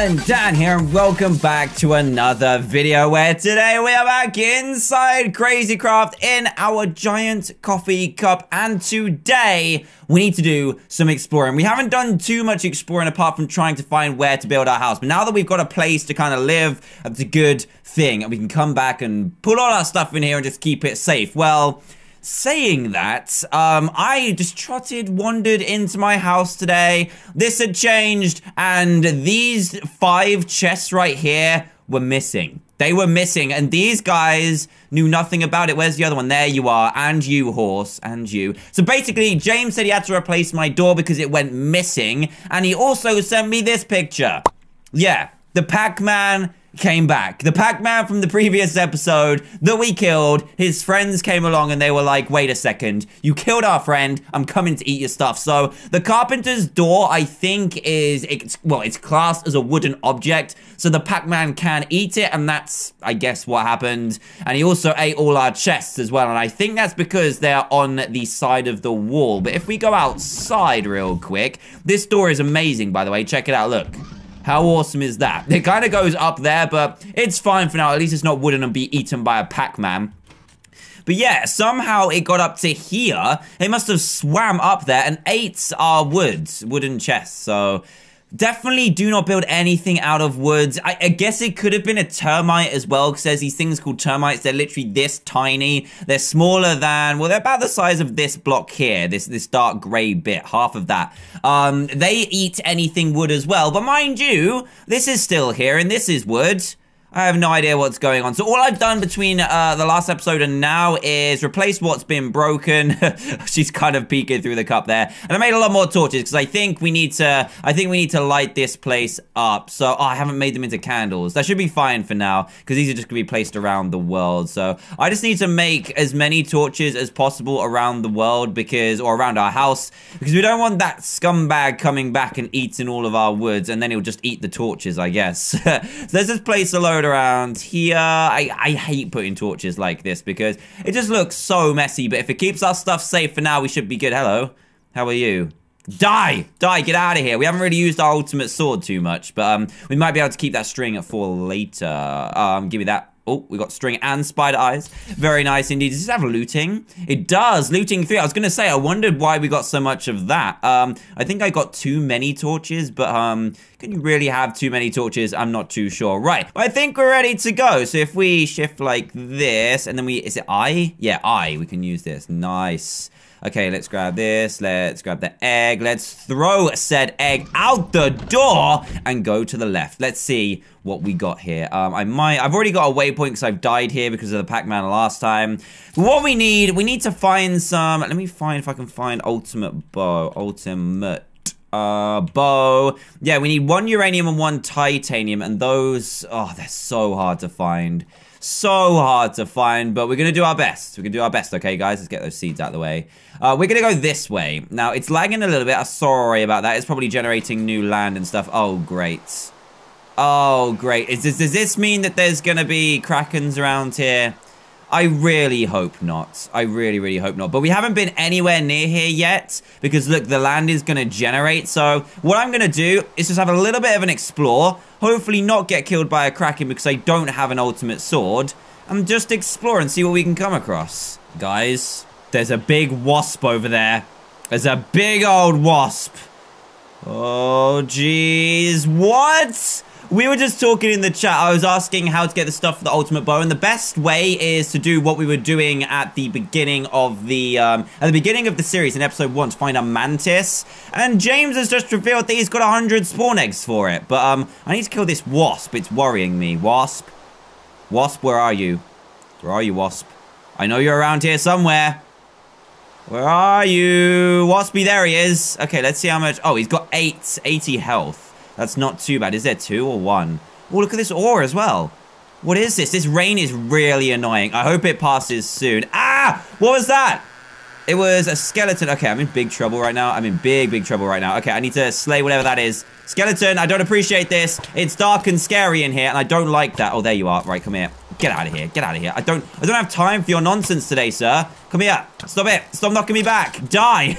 everyone, Dan here and welcome back to another video where today we are back inside Crazy Craft in our giant coffee cup and today we need to do some exploring. We haven't done too much exploring apart from trying to find where to build our house, but now that we've got a place to kind of live, it's a good thing and we can come back and put all our stuff in here and just keep it safe. Well, Saying that, um, I just trotted, wandered into my house today. This had changed, and these five chests right here were missing. They were missing, and these guys knew nothing about it. Where's the other one? There you are, and you, horse, and you. So basically, James said he had to replace my door because it went missing, and he also sent me this picture. Yeah, the Pac-Man came back. The Pac-Man from the previous episode that we killed, his friends came along and they were like, wait a second, you killed our friend, I'm coming to eat your stuff. So the carpenter's door, I think is, it's, well, it's classed as a wooden object, so the Pac-Man can eat it, and that's, I guess, what happened. And he also ate all our chests as well, and I think that's because they're on the side of the wall. But if we go outside real quick, this door is amazing, by the way, check it out, look. How awesome is that? It kind of goes up there, but it's fine for now. At least it's not wooden and be eaten by a Pac-Man. But yeah, somehow it got up to here. It must have swam up there and ate our woods, wooden chests. So Definitely do not build anything out of woods. I, I guess it could have been a termite as well, because there's these things called termites. They're literally this tiny. They're smaller than, well, they're about the size of this block here, this, this dark gray bit, half of that. Um, they eat anything wood as well, but mind you, this is still here, and this is wood. I have no idea what's going on. So all I've done between uh, the last episode and now is replace what's been broken. She's kind of peeking through the cup there. And I made a lot more torches because I think we need to, I think we need to light this place up. So oh, I haven't made them into candles. That should be fine for now because these are just going to be placed around the world. So I just need to make as many torches as possible around the world because, or around our house because we don't want that scumbag coming back and eating all of our woods and then he'll just eat the torches, I guess. so let's just place a load around here. I, I hate putting torches like this because it just looks so messy. But if it keeps our stuff safe for now, we should be good. Hello. How are you? Die! Die, get out of here. We haven't really used our ultimate sword too much, but um, we might be able to keep that string for later. Um, give me that. Oh, we got string and spider eyes. Very nice indeed. Does this have looting? It does. Looting three. I was going to say, I wondered why we got so much of that. Um, I think I got too many torches, but um, can you really have too many torches? I'm not too sure. Right. I think we're ready to go. So if we shift like this, and then we, is it I? Yeah, I. We can use this. Nice. Okay, let's grab this. Let's grab the egg. Let's throw said egg out the door and go to the left. Let's see what we got here. Um, I might, I've already got a waypoint because I've died here because of the Pac-Man last time. What we need, we need to find some, let me find if I can find ultimate bow, ultimate uh, bow. Yeah, we need one uranium and one titanium, and those, oh, they're so hard to find. So hard to find, but we're to do our best. We're to do our best, okay, guys? Let's get those seeds out of the way. Uh, we're to go this way. Now, it's lagging a little bit. I'm sorry about that. It's probably generating new land and stuff. Oh, great. Oh, great. Is this, does this mean that there's to be krakens around here? I really hope not. I really, really hope not. But we haven't been anywhere near here yet because, look, the land is going to generate. So what I'm going to do is just have a little bit of an explore. Hopefully not get killed by a kraken because I don't have an ultimate sword. And just explore and see what we can come across. Guys, there's a big wasp over there. There's a big old wasp. Oh, jeez. What? We were just talking in the chat. I was asking how to get the stuff for the ultimate bow, and the best way is to do what we were doing at the beginning of the um, at the beginning of the series in episode one to find a mantis. And James has just revealed that he's got hundred spawn eggs for it. But um, I need to kill this wasp. It's worrying me. Wasp, wasp, where are you? Where are you, wasp? I know you're around here somewhere. Where are you? Waspy, there he is. Okay, let's see how much. Oh, he's got eight, 80 health. That's not too bad. Is there two or one? Oh, look at this ore as well. What is this? This rain is really annoying. I hope it passes soon. Ah! What was that? It was a skeleton. Okay, I'm in big trouble right now. I'm in big, big trouble right now. Okay, I need to slay whatever that is. Skeleton, I don't appreciate this. It's dark and scary in here, and I don't like that. Oh, there you are. Right, come here. Get out of here. Get out of here. I don't I don't have time for your nonsense today, sir. Come here. Stop it. Stop knocking me back. Die.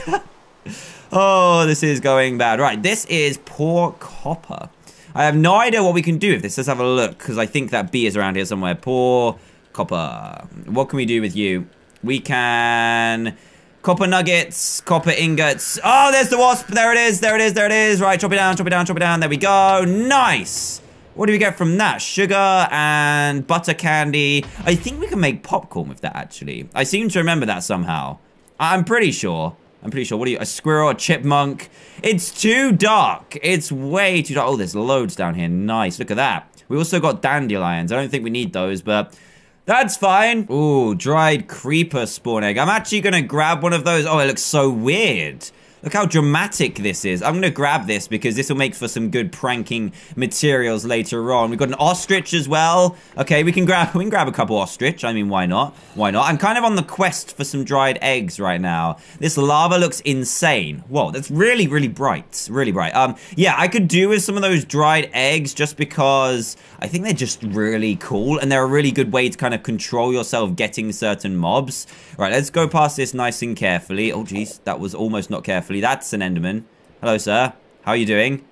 Oh, this is going bad. Right, this is poor copper. I have no idea what we can do with this. Let's have a look, because I think that bee is around here somewhere. Poor copper. What can we do with you? We can... Copper nuggets, copper ingots. Oh, there's the wasp. There it is. There it is. There it is. Right, chop it down, chop it down, chop it down. There we go. Nice. What do we get from that? Sugar and butter candy. I think we can make popcorn with that, actually. I seem to remember that somehow. I'm pretty sure. I'm pretty sure. What are you? A squirrel, a chipmunk? It's too dark. It's way too dark. Oh, there's loads down here. Nice. Look at that. We also got dandelions. I don't think we need those, but that's fine. Ooh, dried creeper spawn egg. I'm actually going to grab one of those. Oh, it looks so weird. Look how dramatic this is. I'm going to grab this because this will make for some good pranking materials later on. We've got an ostrich as well. Okay, we can grab we can grab a couple ostrich. I mean, why not? Why not? I'm kind of on the quest for some dried eggs right now. This lava looks insane. Whoa, that's really, really bright. Really bright. Um, yeah, I could do with some of those dried eggs just because I think they're just really cool and they're a really good way to kind of control yourself getting certain mobs. Right, let's go past this nice and carefully. Oh, jeez, that was almost not careful. That's an Enderman. Hello, sir. How are you doing?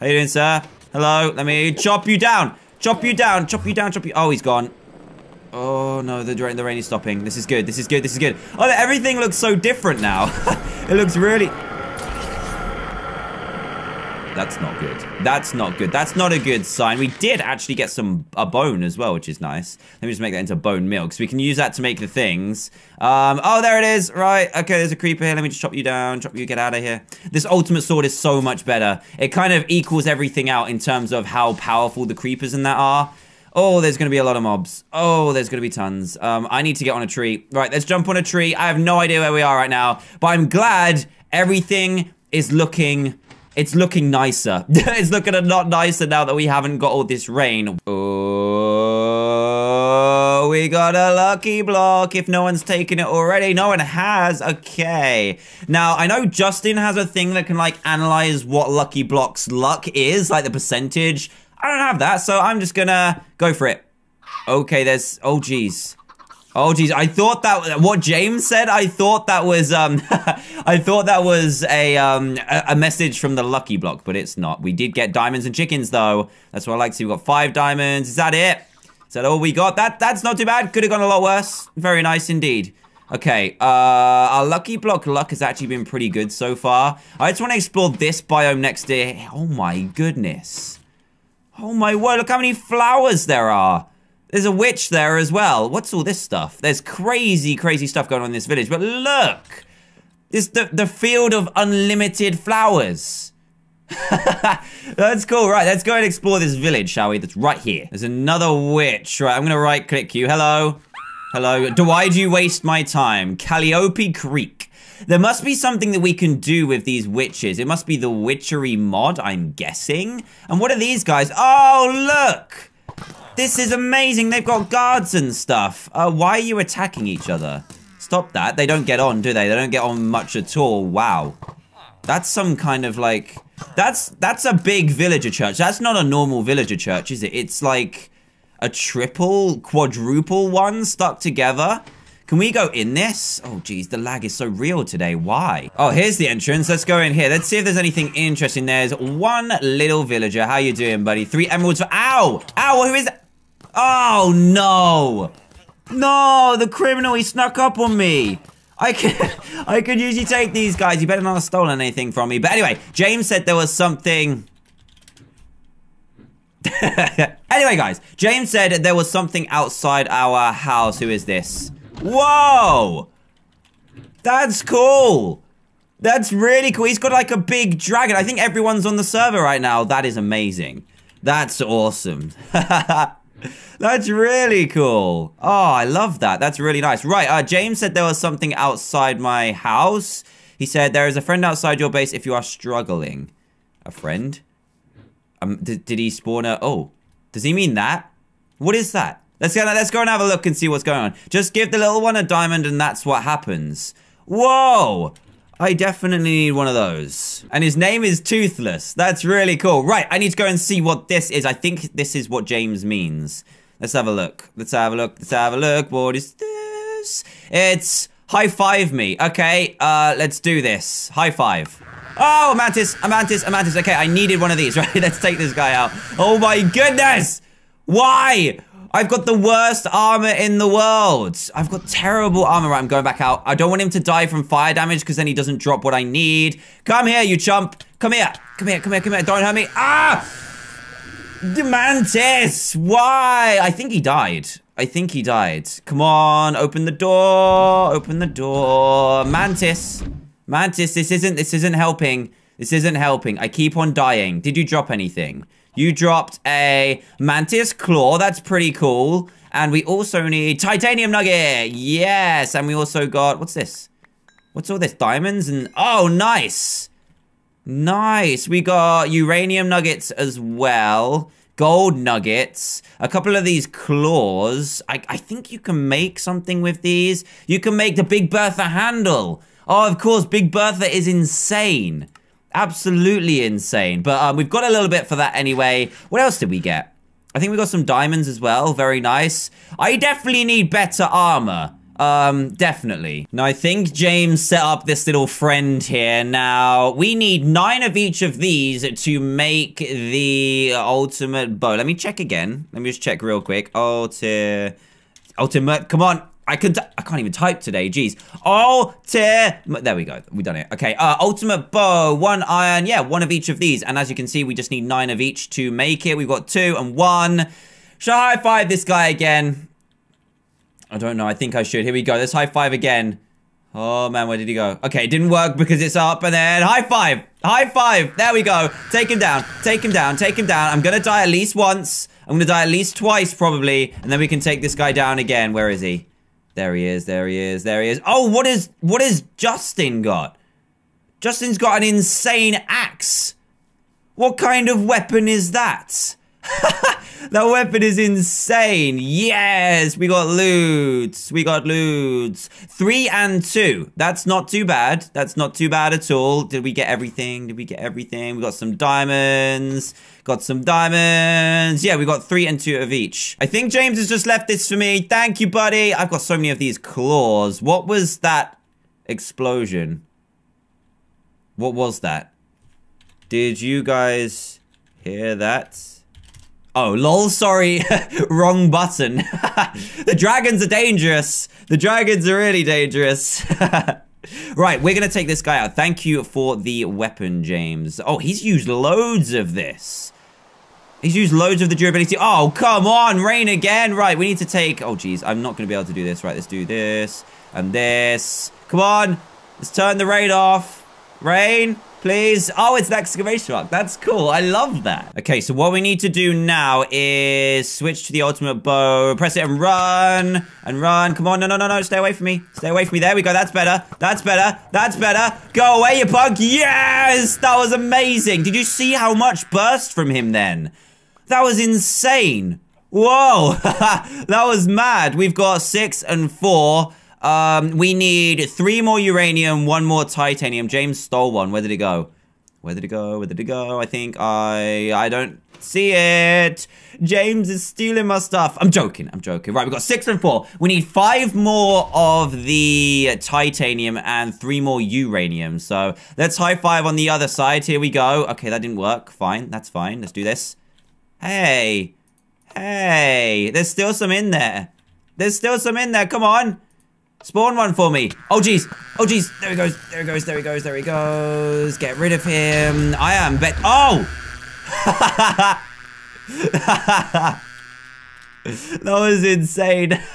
How are you doing, sir? Hello. Let me chop you down. Chop you down. Chop you down. Chop you. Oh, he's gone. Oh, no. The rain, the rain is stopping. This is good. This is good. This is good. Oh, everything looks so different now. it looks really... That's not good. That's not good. That's not a good sign. We did actually get some a bone as well, which is nice. Let me just make that into bone meal, because we can use that to make the things. Um, oh, there it is. Right. Okay, there's a creeper here. Let me just chop you down. Chop you. Get out of here. This ultimate sword is so much better. It kind of equals everything out in terms of how powerful the creepers in that are. Oh, there's going to be a lot of mobs. Oh, there's going to be tons. Um, I need to get on a tree. Right, let's jump on a tree. I have no idea where we are right now, but I'm glad everything is looking it's looking nicer. it's looking a lot nicer now that we haven't got all this rain. Oh, we got a lucky block. If no one's taken it already. No one has. Okay. Now, I know Justin has a thing that can, like, analyze what lucky block's luck is, like the percentage. I don't have that, so I'm just gonna go for it. Okay, there's... Oh, geez. Oh geez, I thought that what James said. I thought that was um, I thought that was a um a, message from the lucky block, but it's not. We did get diamonds and chickens though. That's what I like to see. We got five diamonds. Is that it? Is that all we got? That that's not too bad. Could have gone a lot worse. Very nice indeed. Okay, uh, our lucky block luck has actually been pretty good so far. I just want to explore this biome next to. Oh my goodness. Oh my word! Look how many flowers there are. There's a witch there as well. What's all this stuff? There's crazy, crazy stuff going on in this village. But look! It's the, the field of unlimited flowers. That's cool. Right, let's go and explore this village, shall we? That's right here. There's another witch. Right, I'm going to right-click you. Hello. Hello. Do why do you waste my time? Calliope Creek. There must be something that we can do with these witches. It must be the witchery mod, I'm guessing. And what are these guys? Oh, look! This is amazing. They've got guards and stuff. Uh, why are you attacking each other? Stop that. They don't get on, do they? They don't get on much at all. Wow. That's some kind of like... That's that's a big villager church. That's not a normal villager church, is it? It's like a triple, quadruple one stuck together. Can we go in this? Oh, geez, the lag is so real today. Why? Oh, here's the entrance. Let's go in here. Let's see if there's anything interesting. There's one little villager. How you doing, buddy? Three emeralds for... Ow! Ow, who is? Oh, no. No, the criminal, he snuck up on me. I could, I could usually take these guys. You better not have stolen anything from me. But anyway, James said there was something... anyway, guys, James said there was something outside our house. Who is this? Whoa! That's cool. That's really cool. He's got like a big dragon. I think everyone's on the server right now. That is amazing. That's awesome. That's really cool. Oh, I love that. That's really nice. Right, uh, James said there was something outside my house. He said, there is a friend outside your base if you are struggling. A friend? Um, did, did he spawn a... Oh, does he mean that? What is that? Let's go, let's go and have a look and see what's going on. Just give the little one a diamond and that's what happens. Whoa! I definitely need one of those. And his name is Toothless. That's really cool. Right, I need to go and see what this is. I think this is what James means. Let's have a look. Let's have a look. Let's have a look. What is this? It's high five me. Okay, uh, let's do this. High five. Oh, a mantis, mantis, mantis. Okay, I needed one of these, right? Let's take this guy out. Oh my goodness! Why? I've got the worst armor in the world. I've got terrible armor. Right, I'm going back out. I don't want him to die from fire damage because then he doesn't drop what I need. Come here, you chump. Come here. Come here, come here, come here. Don't hurt me. Ah! The mantis! Why? I think he died. I think he died. Come on, open the door. Open the door. Mantis. Mantis, this isn't this isn't helping. This isn't helping. I keep on dying. Did you drop anything? You dropped a Mantis Claw. That's pretty cool. And we also need Titanium Nugget. Yes. And we also got, what's this? What's all this? Diamonds and, oh, nice. Nice. We got uranium nuggets as well. Gold nuggets. A couple of these claws. I, I think you can make something with these. You can make the Big Bertha handle. Oh, of course, Big Bertha is insane. Absolutely insane. But um, we've got a little bit for that anyway. What else did we get? I think we got some diamonds as well. Very nice. I definitely need better armor. Um, definitely. Now, I think James set up this little friend here. Now, we need nine of each of these to make the ultimate bow. Let me check again. Let me just check real quick. Ulti... Ultimate, come on. I can I can't even type today. Jeez. Ultimate. There we go. We done it. Okay. Uh, ultimate bow, one iron. Yeah, one of each of these. And as you can see, we just need nine of each to make it. We've got two and one. Should I high five this guy again? I don't know. I think I should. Here we go. Let's high five again. Oh man, where did he go? Okay, it didn't work because it's up and then high five. High five. There we go. Take him down. Take him down. Take him down. I'm gonna die at least once. I'm gonna die at least twice probably. And then we can take this guy down again. Where is he? There he is, there he is, there he is. Oh, what is what is Justin got? Justin's got an insane axe. What kind of weapon is that? that weapon is insane. Yes, we got loot. We got loot. Three and two. That's not too bad. That's not too bad at all. Did we get everything? Did we get everything? We got some diamonds. Got some diamonds. Yeah, we got three and two of each. I think James has just left this for me. Thank you, buddy. I've got so many of these claws. What was that explosion? What was that? Did you guys hear that? Oh, lol, sorry. Wrong button. the dragons are dangerous. The dragons are really dangerous. right, we're to take this guy out. Thank you for the weapon, James. Oh, he's used loads of this. He's used loads of the durability. Oh, come on, rain again. Right, we need to take... Oh, geez, I'm not to be able to do this. Right, let's do this and this. Come on, let's turn the rain off. Rain. Please. Oh, it's an excavation rock. That's cool. I love that. Okay, so what we need to do now is switch to the ultimate bow. Press it and run. And run. Come on. No, no, no, no. Stay away from me. Stay away from me. There we go. That's better. That's better. That's better. Go away, you punk. Yes! That was amazing. Did you see how much burst from him then? That was insane. Whoa. that was mad. We've got six and four. Um, we need three more uranium, one more titanium. James stole one. Where did it go? Where did it go? Where did it go? I think I I don't see it. James is stealing my stuff. I'm joking. I'm joking. Right, we've got six and four. We need five more of the titanium and three more uranium. So let's high five on the other side. Here we go. Okay, that didn't work. Fine. That's fine. Let's do this. Hey. Hey. There's still some in there. There's still some in there. Come on. Spawn one for me. Oh, jeez. Oh, jeez. There he goes. There he goes. There he goes. There he goes. Get rid of him. I am bet. Oh! that was insane.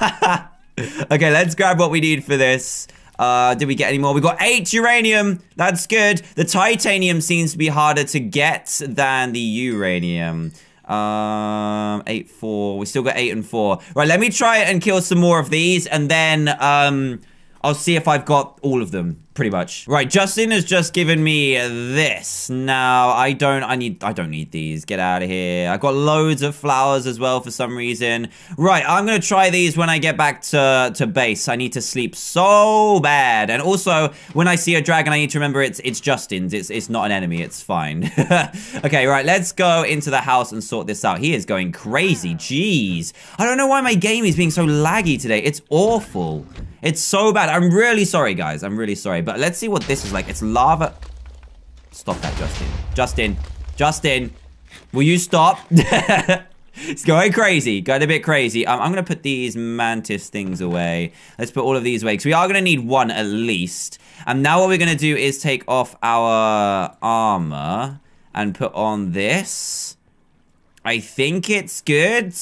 okay, let's grab what we need for this. Uh, did we get any more? We got eight uranium. That's good. The titanium seems to be harder to get than the uranium. Um, eight, four. We still got eight and four. Right, let me try and kill some more of these, and then um, I'll see if I've got all of them pretty much. Right, Justin has just given me this. Now, I don't, I need, I don't need these. Get out of here. I've got loads of flowers as well for some reason. Right, I'm gonna try these when I get back to, to base. I need to sleep so bad. And also, when I see a dragon, I need to remember it's, it's Justin's. It's, it's not an enemy. It's fine. okay, right, let's go into the house and sort this out. He is going crazy. Jeez. I don't know why my game is being so laggy today. It's awful. It's so bad. I'm really sorry, guys. I'm really sorry. But let's see what this is like. It's lava. Stop that, Justin. Justin. Justin. Will you stop? it's going crazy. Going a bit crazy. Um, I'm going to put these mantis things away. Let's put all of these away. Because we are going to need one at least. And now what we're going to do is take off our armor and put on this. I think it's good.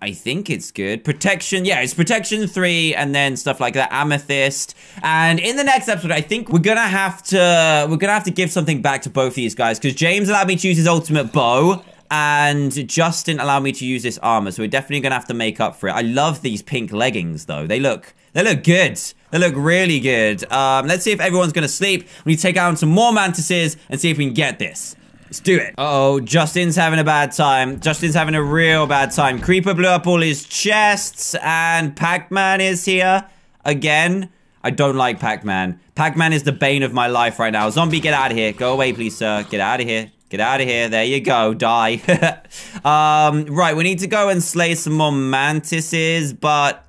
I think it's good. Protection, yeah, it's protection three and then stuff like that, amethyst. And in the next episode, I think we're gonna have to, we're gonna have to give something back to both these guys because James allowed me to use his ultimate bow and Justin allowed me to use this armor. So we're definitely gonna have to make up for it. I love these pink leggings though. They look, they look good. They look really good. Um, let's see if everyone's gonna sleep. We take out some more mantises and see if we can get this. Let's do it. Uh oh Justin's having a bad time. Justin's having a real bad time. Creeper blew up all his chests, and Pac-Man is here again. I don't like Pac-Man. Pac-Man is the bane of my life right now. Zombie, get out of here. Go away, please, sir. Get out of here. Get out of here. There you go. Die. um, right, we need to go and slay some more mantises, but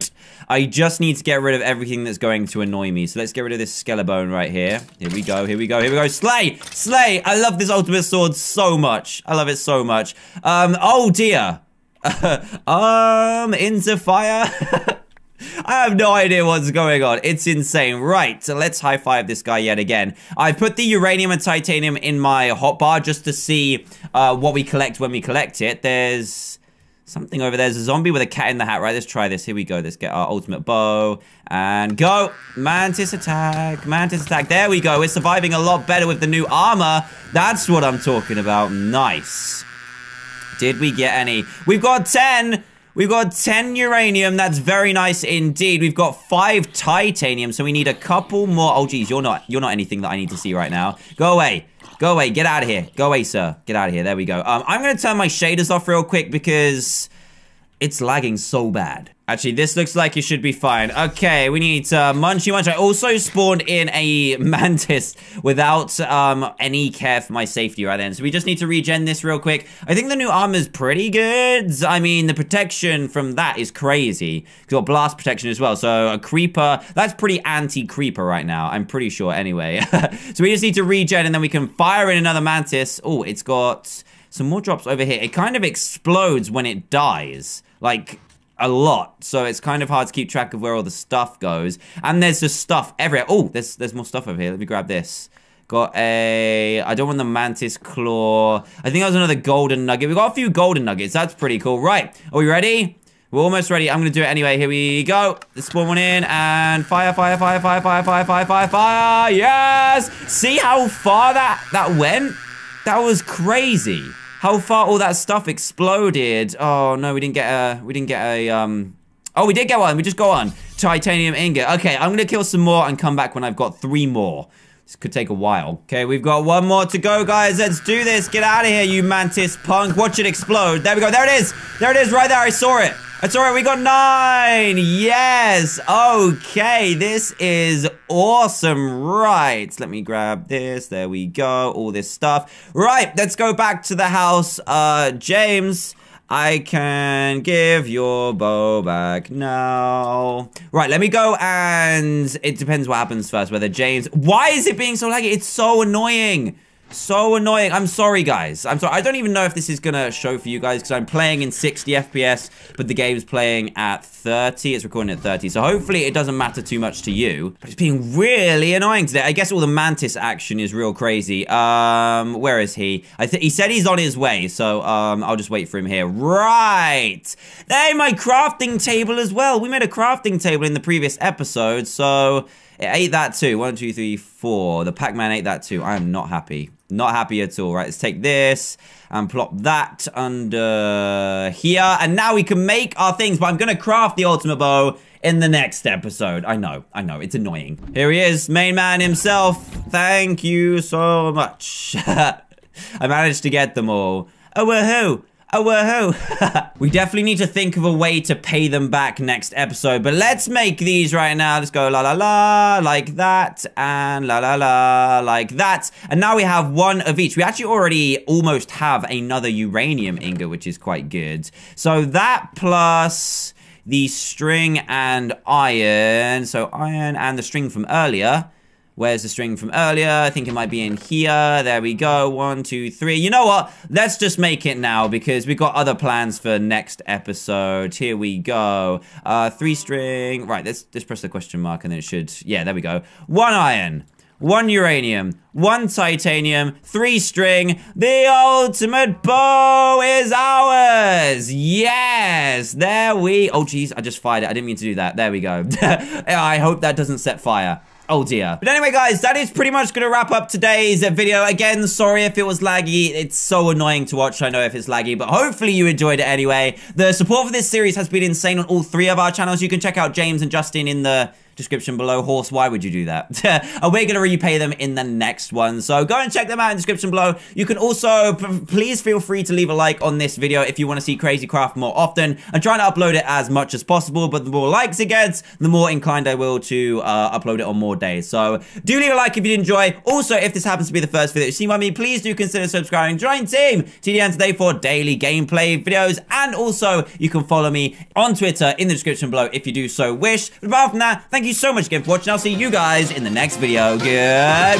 I just need to get rid of everything that's going to annoy me. So let's get rid of this skeleton right here. Here we go, here we go, here we go. Slay! Slay! I love this ultimate sword so much. I love it so much. Um, oh dear. um, into fire. I have no idea what's going on. It's insane. Right, so let's high five this guy yet again. I put the uranium and titanium in my hotbar just to see uh, what we collect when we collect it. There's Something over there's a zombie with a cat in the hat, right? Let's try this. Here we go. Let's get our ultimate bow and go. Mantis attack. Mantis attack. There we go. We're surviving a lot better with the new armor. That's what I'm talking about. Nice. Did we get any? We've got 10. We've got 10 uranium. That's very nice indeed. We've got 5 titanium, so we need a couple more. Oh, geez, you're not, you're not anything that I need to see right now. Go away. Go away. Get out of here. Go away, sir. Get out of here. There we go. Um, I'm going to turn my shaders off real quick because it's lagging so bad. Actually, this looks like it should be fine. Okay, we need uh, Munchy Munch. I also spawned in a Mantis without um, any care for my safety right then. So we just need to regen this real quick. I think the new armor is pretty good. I mean, the protection from that is crazy. Got blast protection as well. So a Creeper, that's pretty anti-Creeper right now. I'm pretty sure anyway. so we just need to regen and then we can fire in another Mantis. Oh, it's got some more drops over here. It kind of explodes when it dies. Like, a lot. So it's kind of hard to keep track of where all the stuff goes. And there's just stuff everywhere. Oh, there's there's more stuff over here. Let me grab this. Got a... I don't want the Mantis Claw. I think that was another Golden Nugget. We got a few Golden Nuggets. That's pretty cool. Right. Are we ready? We're almost ready. I'm going to do it anyway. Here we go. Let's spawn one in and fire, fire, fire, fire, fire, fire, fire, fire, fire. Yes! See how far that, that went? That was crazy how far all that stuff exploded. Oh no, we didn't get a, we didn't get a, um, oh, we did get one. We just got one. Titanium ingot. Okay, I'm gonna kill some more and come back when I've got three more. This could take a while. Okay, we've got one more to go, guys. Let's do this. Get out of here, you mantis punk. Watch it explode. There we go. There it is. There it is right there. I saw it. That's all right. We got nine. Yes. Okay. This is awesome. Right. Let me grab this. There we go. All this stuff. Right. Let's go back to the house. Uh, James. I can give your bow back now. Right, let me go and it depends what happens first, whether James... Why is it being so laggy? It's so annoying. So annoying. I'm sorry, guys. I'm sorry. I don't even know if this is going to show for you guys because I'm playing in 60 FPS, but the game's playing at 30. It's recording at 30. So hopefully it doesn't matter too much to you. But it's being really annoying today. I guess all the Mantis action is real crazy. Um, where is he? I think he said he's on his way. So um, I'll just wait for him here. Right. Hey, my crafting table as well. We made a crafting table in the previous episode. So it ate that too. One, two, three, four. The Pac-Man ate that too. I am not happy. Not happy at all. Right, let's take this and plop that under here. And now we can make our things. But I'm going to craft the ultimate bow in the next episode. I know, I know, it's annoying. Here he is, main man himself. Thank you so much. I managed to get them all. Oh, woohoo! Oh, woohoo. we definitely need to think of a way to pay them back next episode. But let's make these right now. Let's go la la la, like that, and la la la, like that. And now we have one of each. We actually already almost have another uranium ingot, which is quite good. So that plus the string and iron. So iron and the string from earlier Where's the string from earlier? I think it might be in here. There we go. One, two, three. You know what? Let's just make it now because we've got other plans for next episode. Here we go. Uh, three string. Right, let's just press the question mark and then it should... Yeah, there we go. One iron one uranium, one titanium, three string. The ultimate bow is ours. Yes, there we. Oh, geez, I just fired it. I didn't mean to do that. There we go. I hope that doesn't set fire. Oh dear. But anyway, guys, that is pretty much to wrap up today's video. Again, sorry if it was laggy. It's so annoying to watch, I know, if it's laggy, but hopefully you enjoyed it anyway. The support for this series has been insane on all three of our channels. You can check out James and Justin in the description below. Horse, why would you do that? and we're going to repay them in the next one. So go and check them out in the description below. You can also, please feel free to leave a like on this video if you want to see Crazy Craft more often. I'm trying to upload it as much as possible, but the more likes it gets, the more inclined I will to uh, upload it on more days. So do leave a like if you enjoy. Also, if this happens to be the first video you've seen by me, please do consider subscribing. Join Team TDM today for daily gameplay videos. And also, you can follow me on Twitter in the description below if you do so wish. But apart from that, thank you you so much, again for watching. I'll see you guys in the next video. Goodbye!